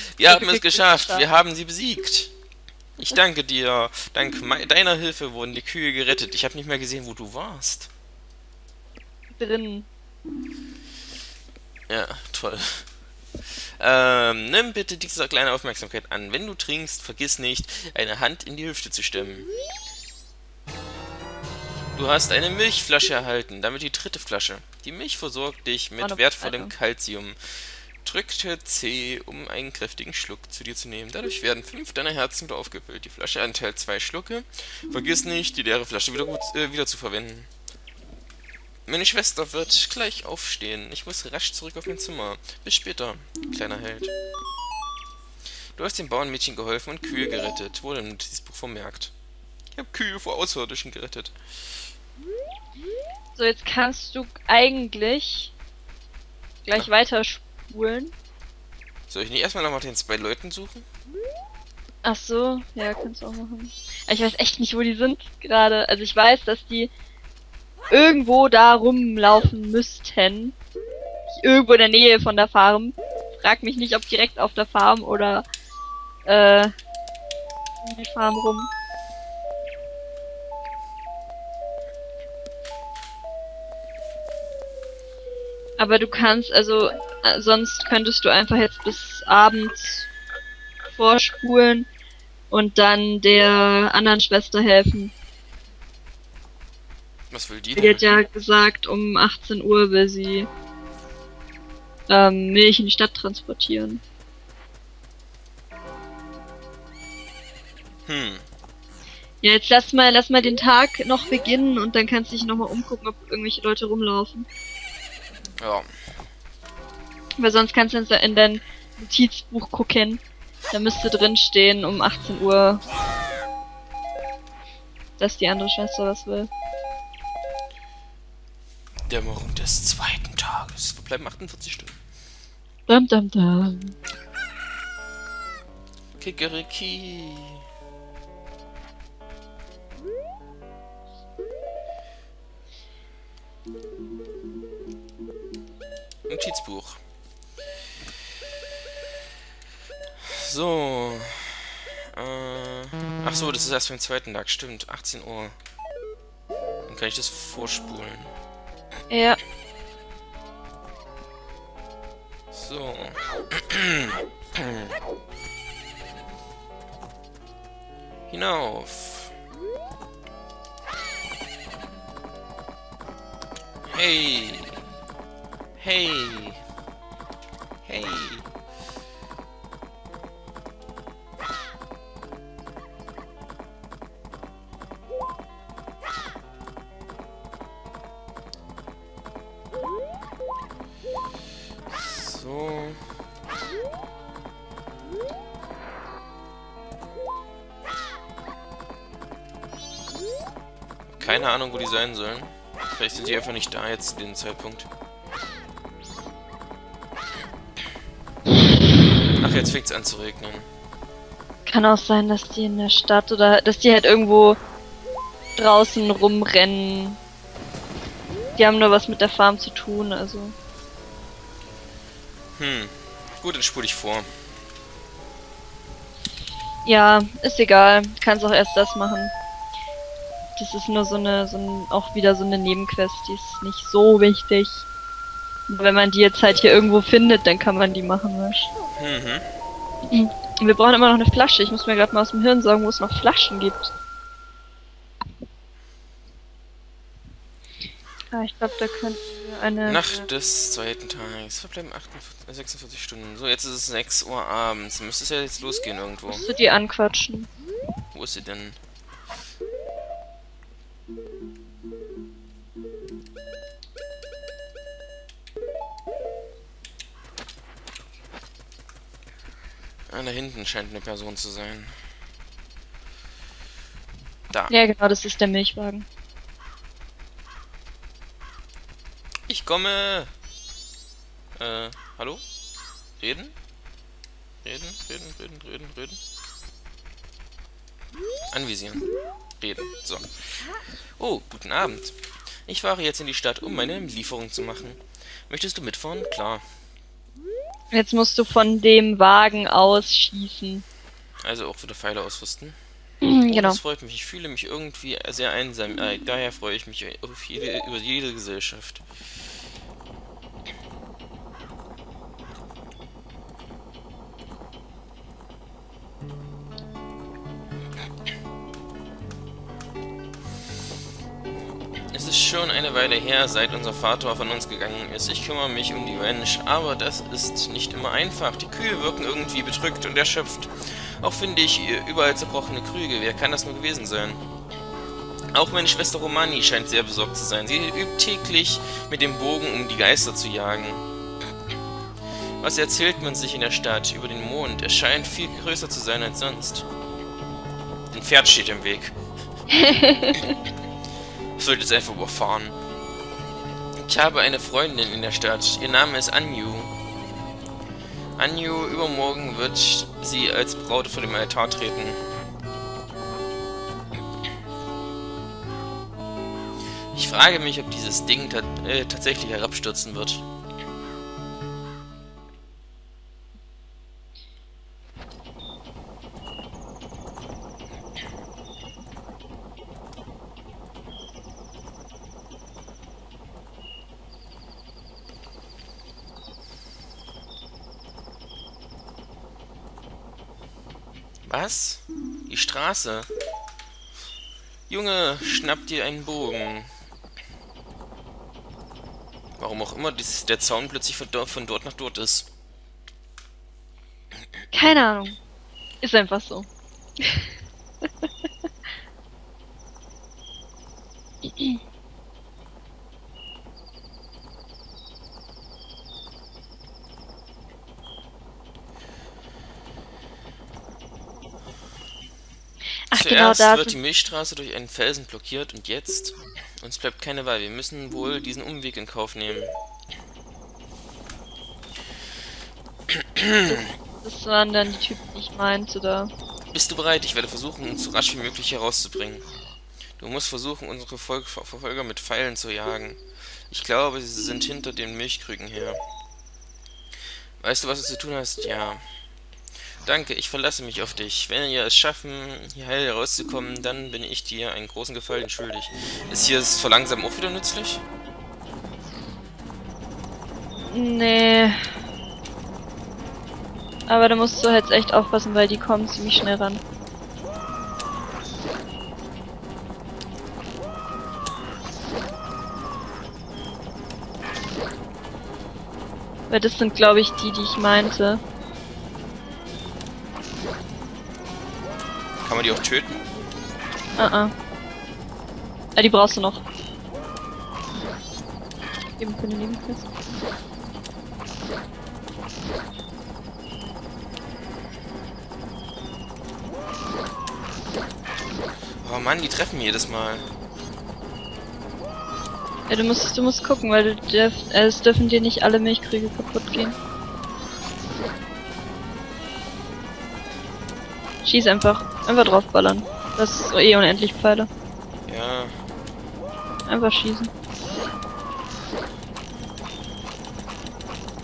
Wir haben es geschafft. Wir haben sie besiegt. Ich danke dir. Dank deiner Hilfe wurden die Kühe gerettet. Ich habe nicht mehr gesehen, wo du warst. Drin. Ja, toll. Ähm, nimm bitte diese kleine Aufmerksamkeit an. Wenn du trinkst, vergiss nicht, eine Hand in die Hüfte zu stemmen. Du hast eine Milchflasche erhalten, damit die dritte Flasche. Die Milch versorgt dich mit wertvollem Kalzium. Drückte C, um einen kräftigen Schluck zu dir zu nehmen. Dadurch werden fünf deiner Herzen wieder aufgefüllt. Die Flasche enthält zwei Schlucke. Vergiss nicht, die leere Flasche wieder, gut, äh, wieder zu verwenden. Meine Schwester wird gleich aufstehen. Ich muss rasch zurück auf mein Zimmer. Bis später, kleiner Held. Du hast dem Bauernmädchen geholfen und Kühe gerettet. Wurde im Notizbuch vermerkt. Ich habe Kühe vor Außerirdischen gerettet. So, jetzt kannst du eigentlich gleich ja. weiter spulen. Soll ich nicht erstmal noch nach den zwei Leuten suchen? Ach so, ja, kannst du auch machen. Ich weiß echt nicht, wo die sind gerade. Also ich weiß, dass die irgendwo da rumlaufen müssten. Irgendwo in der Nähe von der Farm. Frag mich nicht, ob direkt auf der Farm oder äh, um die Farm rum. Aber du kannst, also, sonst könntest du einfach jetzt bis abends vorspulen und dann der anderen Schwester helfen. Was will die denn? Die hat ja gesagt, um 18 Uhr will sie ähm, Milch in die Stadt transportieren. Hm. Ja, jetzt lass mal, lass mal den Tag noch beginnen und dann kannst du dich nochmal umgucken, ob irgendwelche Leute rumlaufen. Ja. Weil sonst kannst du in dein Notizbuch gucken. Da müsste drin stehen um 18 Uhr, dass die andere Schwester was will. Dämmerung des zweiten Tages. Wir bleiben 48 Stunden. Dum dum dum. Kikeriki. Notizbuch. So. Äh, ach so, das ist erst beim zweiten Tag, stimmt. 18 Uhr. Dann kann ich das vorspulen. Ja. So. Hinauf. Hey. Hey. Hey. So. Keine Ahnung, wo die sein sollen. Vielleicht sind die einfach nicht da jetzt dem Zeitpunkt. Ach, jetzt fängt es an zu regnen. Kann auch sein, dass die in der Stadt oder dass die halt irgendwo draußen rumrennen. Die haben nur was mit der Farm zu tun, also. Hm. Gut, dann spule ich vor. Ja, ist egal. Kannst auch erst das machen. Das ist nur so eine, so ein, auch wieder so eine Nebenquest, die ist nicht so wichtig. Wenn man die jetzt halt hier irgendwo findet, dann kann man die machen, weißt Mhm. Wir brauchen immer noch eine Flasche. Ich muss mir gerade mal aus dem Hirn sagen, wo es noch Flaschen gibt. Ah, ich glaube, da könnten wir eine... Nacht des zweiten Tages. Verbleiben 48, 46 Stunden. So, jetzt ist es 6 Uhr abends. Müsste es ja jetzt losgehen irgendwo. Musst du die anquatschen? Wo ist sie denn? Ah, da hinten scheint eine Person zu sein. Da. Ja, genau, das ist der Milchwagen. Ich komme. Äh, hallo? Reden? Reden, reden, reden, reden, reden. Anvisieren. Reden. So. Oh, guten Abend. Ich fahre jetzt in die Stadt, um meine Lieferung zu machen. Möchtest du mitfahren? Klar. Jetzt musst du von dem Wagen aus schießen. Also auch wieder Pfeile ausrüsten. Oh, genau. Das freut mich. Ich fühle mich irgendwie sehr einsam. Äh, daher freue ich mich auf jede, über jede Gesellschaft. Es ist schon eine Weile her, seit unser Vater von uns gegangen ist. Ich kümmere mich um die Ranch, aber das ist nicht immer einfach. Die Kühe wirken irgendwie bedrückt und erschöpft. Auch finde ich überall zerbrochene Krüge. Wer kann das nur gewesen sein? Auch meine Schwester Romani scheint sehr besorgt zu sein. Sie übt täglich mit dem Bogen, um die Geister zu jagen. Was erzählt man sich in der Stadt über den Mond? Er scheint viel größer zu sein als sonst. Ein Pferd steht im Weg. Ich sollte es einfach überfahren. Ich habe eine Freundin in der Stadt. Ihr Name ist Anju. Anju, übermorgen wird sie als Braut vor dem Altar treten. Ich frage mich, ob dieses Ding ta äh, tatsächlich herabstürzen wird. Was? Die Straße. Junge, schnapp dir einen Bogen. Warum auch immer dies, der Zaun plötzlich von, von dort nach dort ist. Keine Ahnung. Ist einfach so. Ach genau, Zuerst da wird die Milchstraße durch einen Felsen blockiert und jetzt? Uns bleibt keine Wahl. Wir müssen wohl diesen Umweg in Kauf nehmen. Das waren dann die Typen, die ich meinte da. Bist du bereit? Ich werde versuchen, uns so rasch wie möglich herauszubringen. Du musst versuchen, unsere Ver Verfolger mit Pfeilen zu jagen. Ich glaube, sie sind hinter den Milchkrügen her. Weißt du, was du zu tun hast? Ja. Danke, ich verlasse mich auf dich. Wenn wir es schaffen, hier heil herauszukommen, dann bin ich dir einen großen Gefallen schuldig. Ist hier das Verlangsamen auch wieder nützlich? Nee. Aber da musst du jetzt echt aufpassen, weil die kommen ziemlich schnell ran. Weil das sind, glaube ich, die, die ich meinte. Die auch töten? Ah, ah. Ja, die brauchst du noch. Eben für eine Nebenquest. Oh Mann, die treffen jedes Mal. Ja, du musst, du musst gucken, weil du dürf, äh, es dürfen dir nicht alle Milchkrüge kaputt gehen. Schieß einfach. Einfach draufballern. Das ist eh unendlich Pfeile. Ja, Einfach schießen.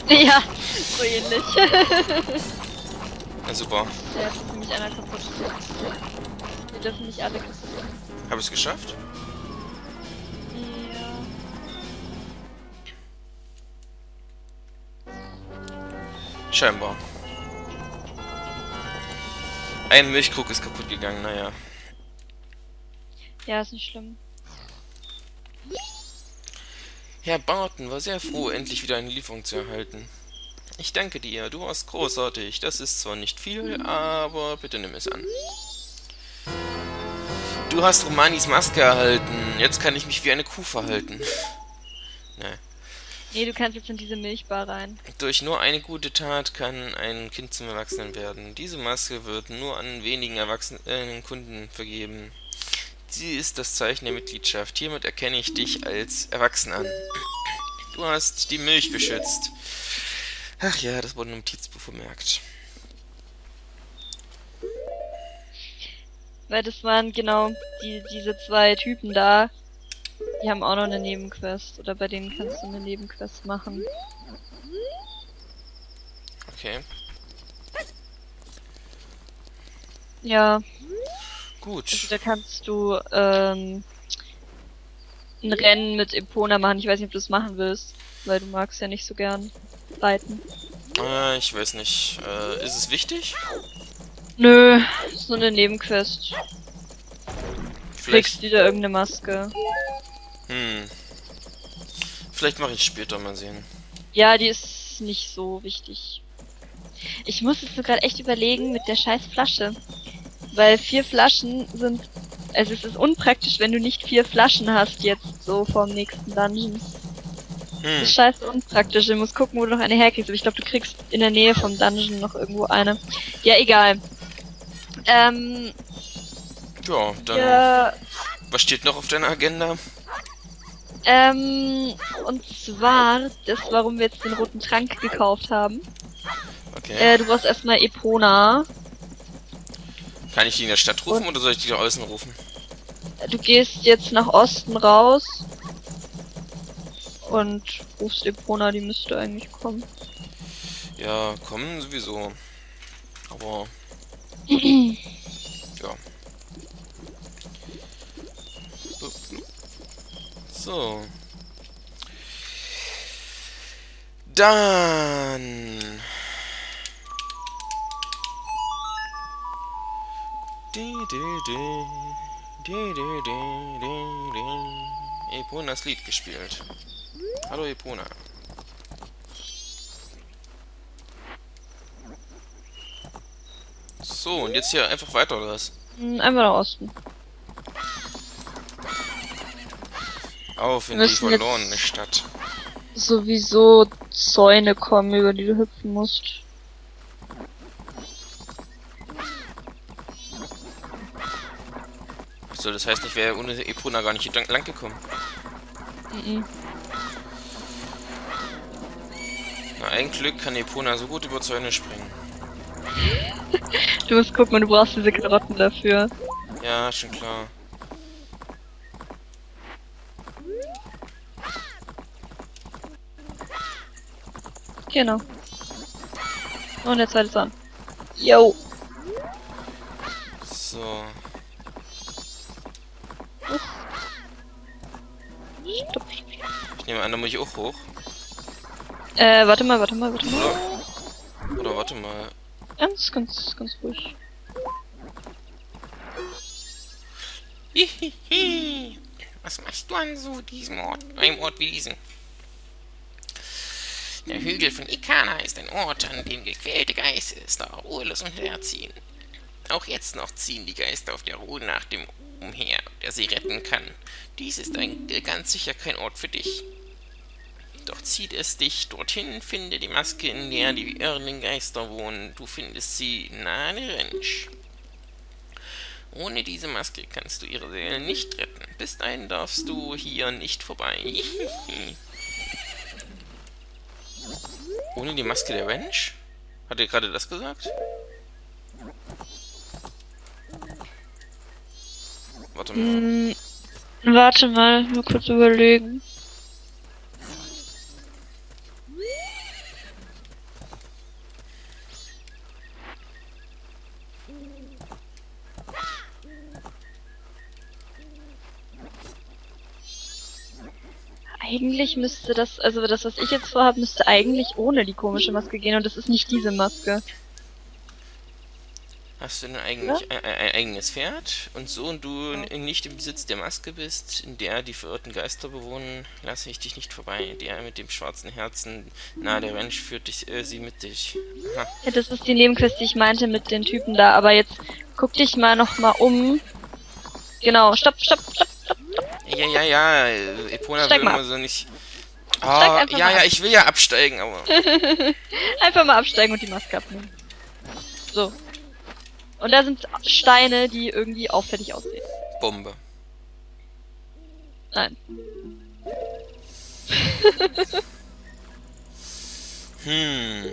Ja, so ähnlich. na super. ja, jetzt ist nämlich einer kaputt. Wir dürfen nicht alle kaputt. Habe ich es geschafft? Ja. Scheinbar. Ein Milchkrug ist kaputt gegangen, naja. Ja, ist nicht schlimm. Herr Barton war sehr froh, endlich wieder eine Lieferung zu erhalten. Ich danke dir, du warst großartig. Das ist zwar nicht viel, aber bitte nimm es an. Du hast Romanis Maske erhalten. Jetzt kann ich mich wie eine Kuh verhalten. Ne. Nee, du kannst jetzt in diese Milchbar rein. Durch nur eine gute Tat kann ein Kind zum Erwachsenen werden. Diese Maske wird nur an wenigen erwachsenen äh, Kunden vergeben. Sie ist das Zeichen der Mitgliedschaft. Hiermit erkenne ich dich als Erwachsen an. Du hast die Milch beschützt. Ach ja, das wurde im Notizbuch vermerkt. Weil das waren genau die, diese zwei Typen da. Die haben auch noch eine Nebenquest. Oder bei denen kannst du eine Nebenquest machen. Okay. Ja. Gut. Also da kannst du ähm, ein Rennen mit Epona machen. Ich weiß nicht, ob du das machen willst, weil du magst ja nicht so gern reiten. Äh, ich weiß nicht. Äh, ist es wichtig? Nö, ist nur eine Nebenquest. Vielleicht. Kriegst wieder irgendeine Maske. Hm. Vielleicht mache ich später mal sehen. Ja, die ist nicht so wichtig. Ich muss es so gerade echt überlegen mit der scheiß Flasche. Weil vier Flaschen sind. Also es ist unpraktisch, wenn du nicht vier Flaschen hast jetzt so vom nächsten Dungeon. Das Hm. ist scheiße unpraktisch. Du musst gucken, wo du noch eine herkriegst. Aber ich glaube, du kriegst in der Nähe vom Dungeon noch irgendwo eine. Ja, egal. Ähm, Ja, dann. ja, Was steht noch auf deiner Agenda? Ähm, und zwar, das, warum wir jetzt den roten Trank gekauft haben. Okay. Äh, du brauchst erstmal Epona. Kann ich die in der Stadt rufen oder soll ich die da außen rufen? Du gehst jetzt nach Osten raus. Und rufst Epona, die müsste eigentlich kommen. Ja, kommen sowieso. Aber. ja. So. Dann. Eponas Lied gespielt. Hallo Epona. So, und jetzt hier einfach weiter, oder was? Hm, Einfach nach Osten. Auf in die verlorene Stadt. Sowieso Zäune kommen, über die du hüpfen musst. So, das heißt, ich wäre ohne Epona gar nicht hier lang- gekommen. Mhm. Na, ein Glück kann Epona so gut über Zäune springen. Du musst gucken und du brauchst diese Karotten dafür. Ja, schon klar. Genau. Und der zweite Zahn. Yo. So. Stopp. Ich nehme an, da muss ich auch hoch. Äh, warte mal, warte mal, warte mal. Oder, oder warte mal. Ganz, ganz, ganz ruhig. Hihihi. Was machst du an so diesem Ort, einem Ort wie diesem? Der Hügel von Ikana ist ein Ort, an dem gequälte Geister ruhelos umherziehen. Auch jetzt noch ziehen die Geister auf der Ruhe nach dem umher, der sie retten kann. Dies ist ein, ganz sicher kein Ort für dich. Doch zieht es dich dorthin, finde die Maske, in der die irrenden Geister wohnen. Du findest sie nahe der Rentsch. Ohne diese Maske kannst du ihre Seele nicht retten. Bis dahin darfst du hier nicht vorbei. Ohne die Maske der Mensch? Hat er gerade das gesagt? Warte mal. Hm, warte mal, nur kurz überlegen. Eigentlich müsste das, also das, was ich jetzt vorhabe, müsste eigentlich ohne die komische Maske gehen und das ist nicht diese Maske. Hast du ein, eigentlich, ein, ein eigenes Pferd? Und so und du n- nicht im Besitz der Maske bist, in der die verirrten Geister bewohnen, lasse ich dich nicht vorbei. Der mit dem schwarzen Herzen nahe der Mensch führt dich, äh, sie mit dich. Aha. Ja, das ist die Nebenquest, die ich meinte mit den Typen da, aber jetzt guck dich mal noch mal um. Genau, stopp, stopp, stopp. Ja, ja, ja, Epona Steig will mal immer so nicht... Einfach ja, mal ja, ich will ja absteigen, aber... Einfach mal absteigen und die Maske abnehmen. So. Und da sind Steine, die irgendwie auffällig aussehen. Bombe. Nein. Hm.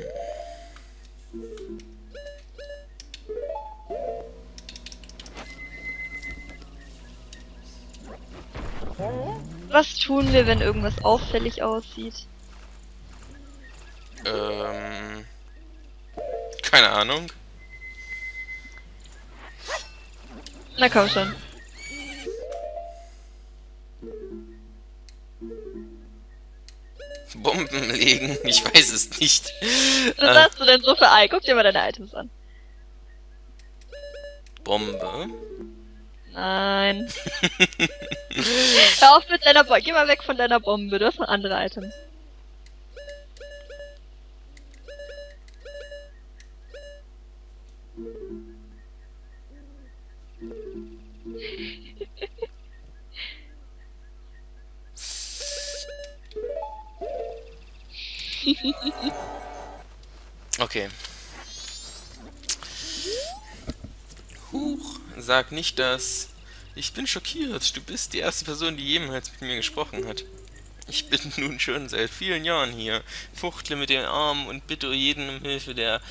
Was tun wir, wenn irgendwas auffällig aussieht? Ähm... Keine Ahnung. Na komm schon. Bomben legen, ich weiß es nicht. Was äh, hast du denn so für Ei? Guck dir mal deine Items an. Bombe? Nein. Hör auf mit deiner Bombe. Geh mal weg von deiner Bombe. Du hast noch andere Items. okay. Huch, sag nicht das. Ich bin schockiert. Du bist die erste Person, die jemals mit mir gesprochen hat. Ich bin nun schon seit vielen Jahren hier, fuchtle mit den Armen und bitte jeden um Hilfe, der...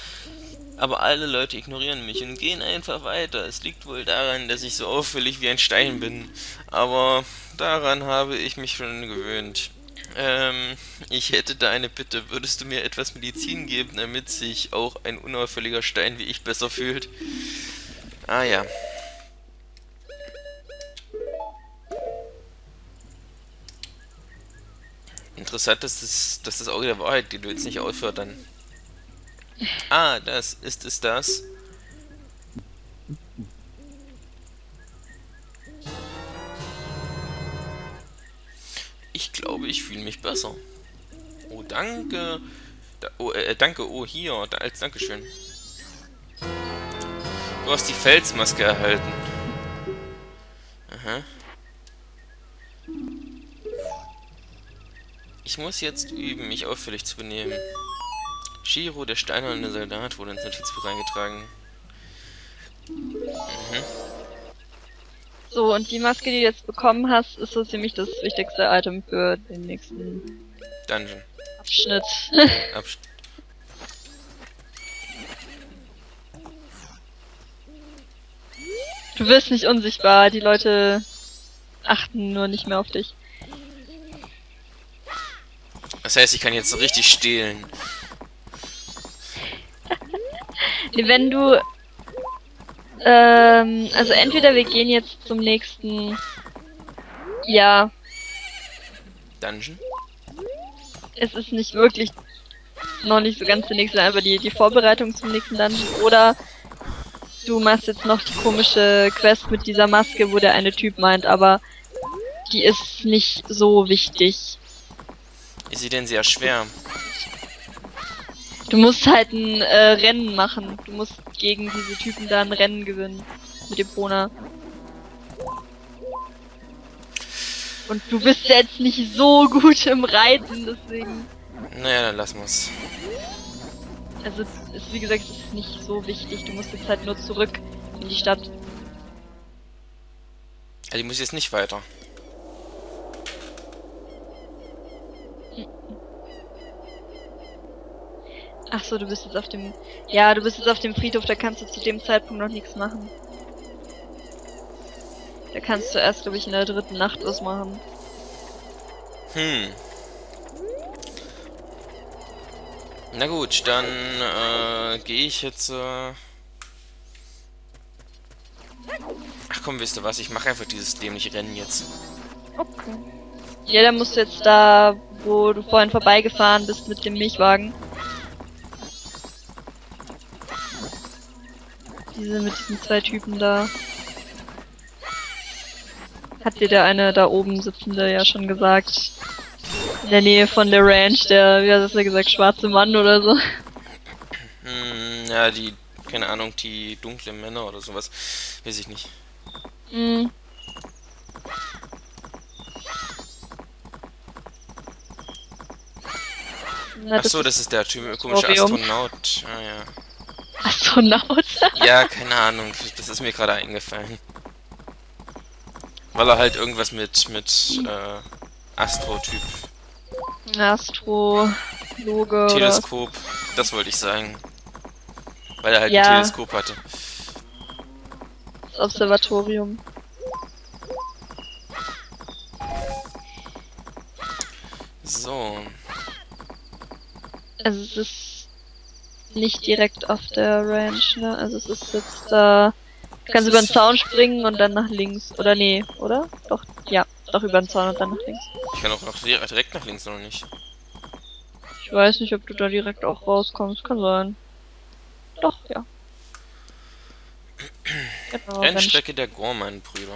Aber alle Leute ignorieren mich und gehen einfach weiter. Es liegt wohl daran, dass ich so auffällig wie ein Stein bin. Aber daran habe ich mich schon gewöhnt. Ähm, ich hätte da eine Bitte. Würdest du mir etwas Medizin geben, damit sich auch ein unauffälliger Stein wie ich besser fühlt? Ah ja. Interessant, dass das, dass das Auge der Wahrheit, die du jetzt nicht ausfördern. Ah, das ist es das. Ich glaube, ich fühle mich besser. Oh, danke. Da, oh, äh, danke, oh, hier, da, als Dankeschön. Du hast die Felsmaske erhalten. Aha. Ich muss jetzt üben, mich auffällig zu benehmen. Shiro, der steinerne Soldat, wurde ins Notizbuch eingetragen. Mhm. So, und die Maske, die du jetzt bekommen hast, ist so ziemlich das wichtigste Item für den nächsten Dungeon. Abschnitt. Abschnitt. Du wirst nicht unsichtbar, die Leute achten nur nicht mehr auf dich. Das heißt, ich kann jetzt so richtig stehlen. Wenn du... Ähm, also entweder wir gehen jetzt zum nächsten... Ja. Dungeon? Es ist nicht wirklich noch nicht so ganz der nächste, einfach die, die Vorbereitung zum nächsten Dungeon. Oder du machst jetzt noch die komische Quest mit dieser Maske, wo der eine Typ meint, aber die ist nicht so wichtig. Ist sie denn sehr schwer? Du musst halt ein äh, Rennen machen. Du musst gegen diese Typen da ein Rennen gewinnen. Mit dem Pona. Und du bist jetzt nicht so gut im Reiten, deswegen. Naja, dann lassen wir's. Also, ist, wie gesagt, ist nicht so wichtig. Du musst jetzt halt nur zurück in die Stadt. Also, ich muss jetzt nicht weiter. Ach so, du bist jetzt auf dem... Ja, du bist jetzt auf dem Friedhof, da kannst du zu dem Zeitpunkt noch nichts machen. Da kannst du erst, glaube ich, in der dritten Nacht was machen. Hm. Na gut, dann äh, gehe ich jetzt... Äh Ach komm, wisst ihr was, ich mache einfach dieses dämliche Rennen jetzt. Okay. Ja, dann musst du jetzt da, wo du vorhin vorbeigefahren bist mit dem Milchwagen. Diese mit diesen zwei Typen da. Hat dir der eine da oben sitzende ja schon gesagt. In der Nähe von der Ranch, der, wie hat er gesagt, schwarze Mann oder so. Hm, ja, die, keine Ahnung, die dunklen Männer oder sowas. Weiß ich nicht. Hm. Ach so, das ist der typ, komische Astronaut. Ah ja. Astronaut? ja, keine Ahnung. Das ist mir gerade eingefallen. Weil er halt irgendwas mit mit äh, Astro-Typ. Astrologe. Teleskop, oder? das wollte ich sagen. Weil er halt ja. ein Teleskop hatte. Das Observatorium. So. Also es ist nicht direkt auf der Ranch, ne? Also es ist jetzt da. Du kannst über den Zaun springen und dann nach links. Oder nee, oder? Doch, ja. Doch über den Zaun und dann nach links. Ich kann auch noch direkt nach links, oder nicht? Ich weiß nicht, ob du da direkt auch rauskommst. Kann sein. Doch, ja. Genau, Rennstrecke der Gorman-Brüder.